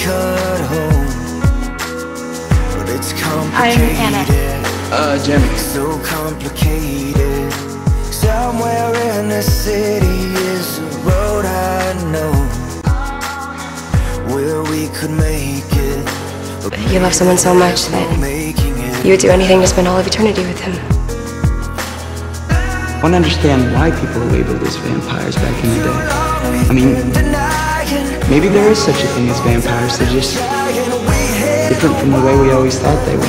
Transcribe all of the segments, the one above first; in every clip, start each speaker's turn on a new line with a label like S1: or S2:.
S1: could hold. But it's complicated. I'm Anna.
S2: Uh, Jeremy.
S3: So complicated. Somewhere in the city is a road I know where we could make it.
S4: You love someone so much that you would do anything to spend all of eternity with him.
S2: I want to understand why people were labeled as vampires back in the day. I mean, maybe there is such a thing as vampires. They're just different from the way we always thought they were.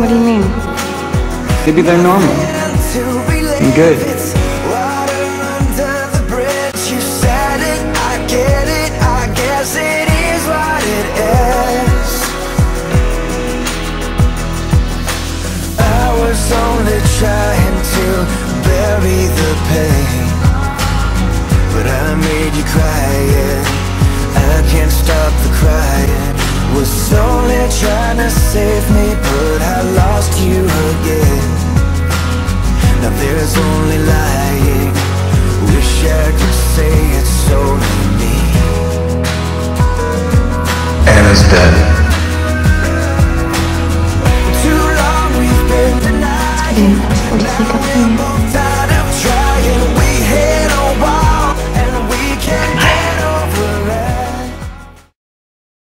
S4: What do you mean?
S2: Maybe they're normal and good.
S3: Water under the bridge, you said it, I get it, I guess it is what it is. I was only trying to bury the I made you cry, yeah. I can't stop the crying. Was only trying to save me, but I lost you again. Now there's only lying. Wish I could say it's only me.
S5: Anna's dead.
S3: Too long we've been denied.
S1: What do you think of him?